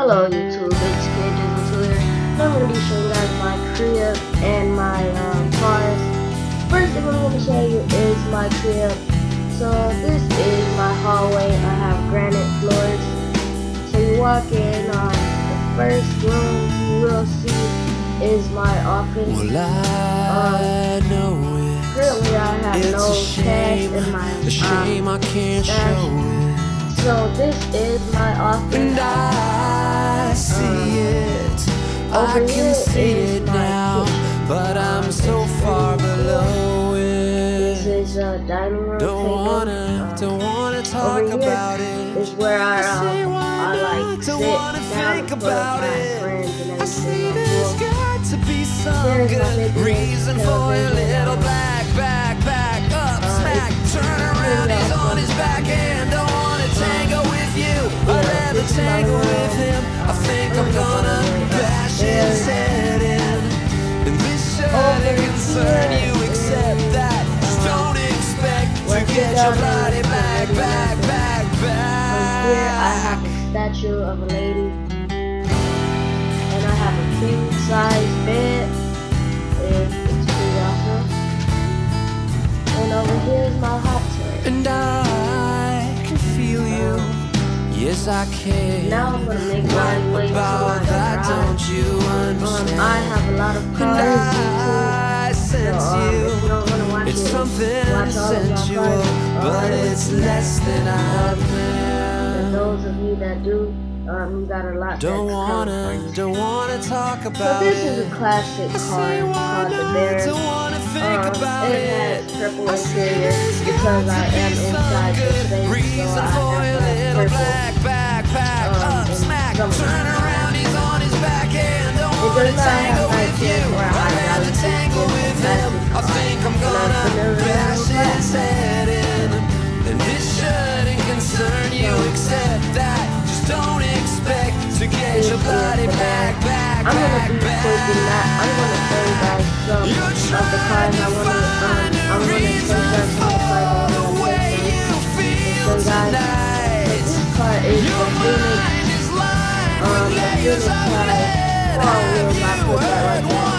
Hello YouTube, it's Kid Digital here. And I'm going to be showing you guys my crib and my um, cars. First thing I'm going to show you is my crib. So this is my hallway. I have granite floors. So you walk in, uh, the first room you will see is my office. Well, I Um, know it. Currently I have It's no a cash shame, in my a shame um, I can't stash. show it. So this is my office. I can see it now, but I'm so far below This it. is a dining room Don't wanna, don't wanna talk about it. is where I, um, I like Don't sit wanna down think in front of about my it. friends and I see there's got to be some good reason for your little black back, back up, smack, turn around, he's on his back and don't wanna tango with you. I'd rather tango with him. I think I'm gonna statue of a lady. And I have a king size bed. And it's pretty awesome. And over here is my hot tub. And I can feel you. Yes, I can. Now I'm gonna make my way to my that, don't you Um. I have a lot of and cars I YouTube. So, um, if you you. don't wanna watch It's it, something watch all my sensual, but it's less than I And planned. Those of you that do, um, you got a lot Don't wanna, don't wanna talk So about this is a classic I car called the not? Bear. Don't wanna think Um, about it it. purple interior because I am inside the good thing, so for your to little black backpack. Um, Up, smack, some- turn around, he's on his back end. Don't It wanna does I'm gonna be back. taking that. I'm gonna show you guys some You're of the cars I wanna. Um, I'm gonna take reason them some of the cars I wanna way you them. So guys, so this car is the Phoenix. mind is lined Um, the Phoenix lead. four wheels. I put that right there.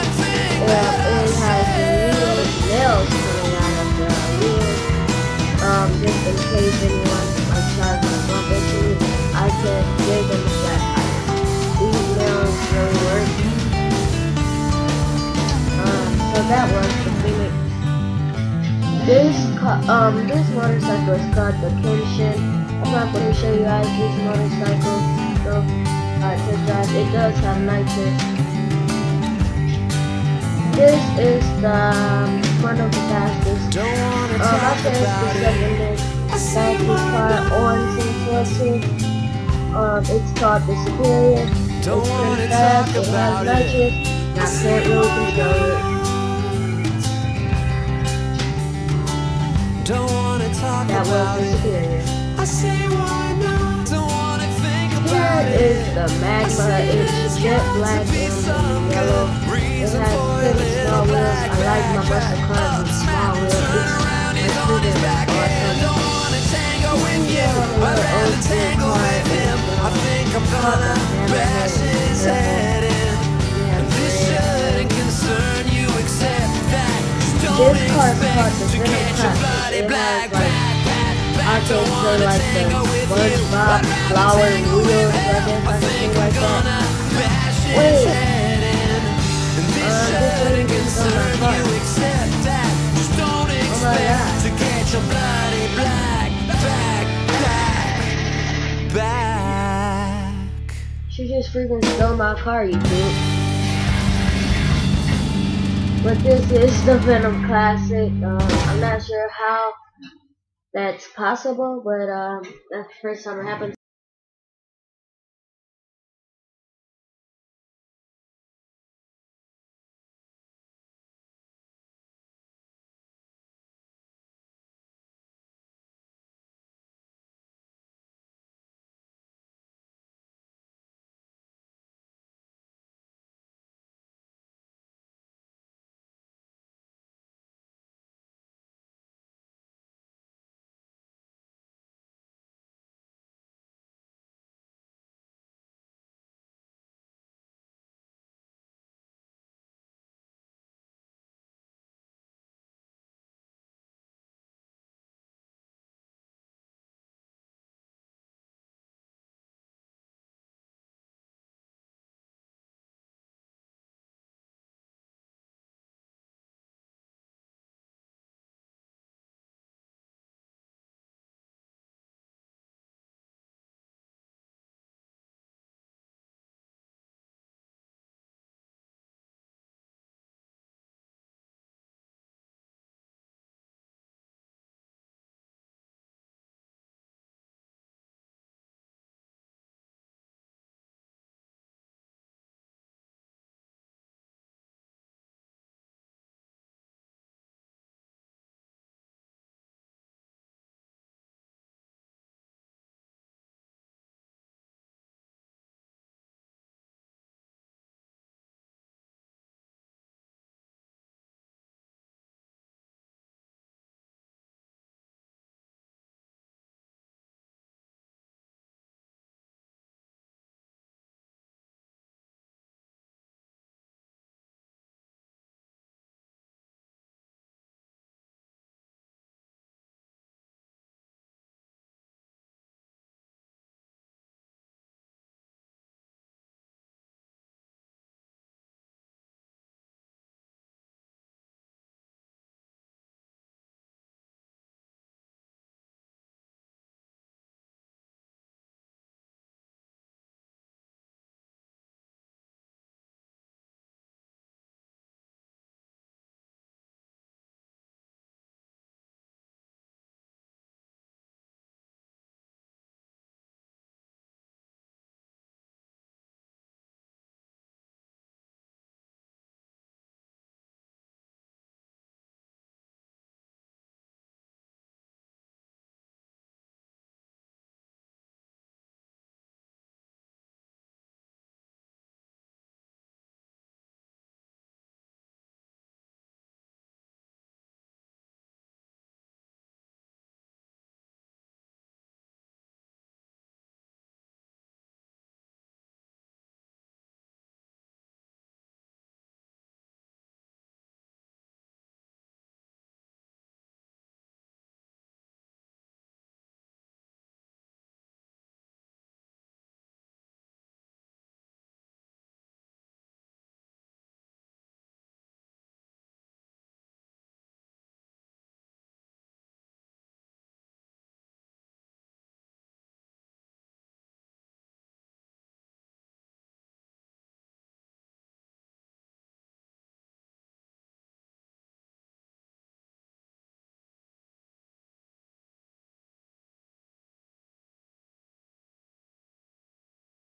That the Phoenix. This um this motorcycle is called the Kenshin. I'm not going to show you guys this motorcycle. So, uh, to drive, it does have nitrous. This is the um, one of the fastest. Um, I talk finished the second fastest car on Team 14. Um, it's called the Superior. Don't it's pretty fast. It has nitrous. I can't really control it. Wanna think Here about it. the Magma. It's jet black and yellow. It has pretty small wheels. I like my muscle cars with small wheels. It's my shooter awesome. Don't wanna tango with you. I'd rather tangle with him. I think I'm gonna bash his head in. And this shouldn't concern you except that. Just don't This car is called expect the to Venom your It black, has like say wanna like the tango with you. SpongeBob I'd rather flower tango with wheels, I him. guess I I can think say I'm like that. bash his Wait. head in. And this Uh, this shouldn't is on concern my you car. except that. Just don't my expect God. to your body black, back, back, back. She just freaking stole my car, you dude. But this is the Venom Classic. Um, I'm not sure how that's possible, but um, that's the first time it happened.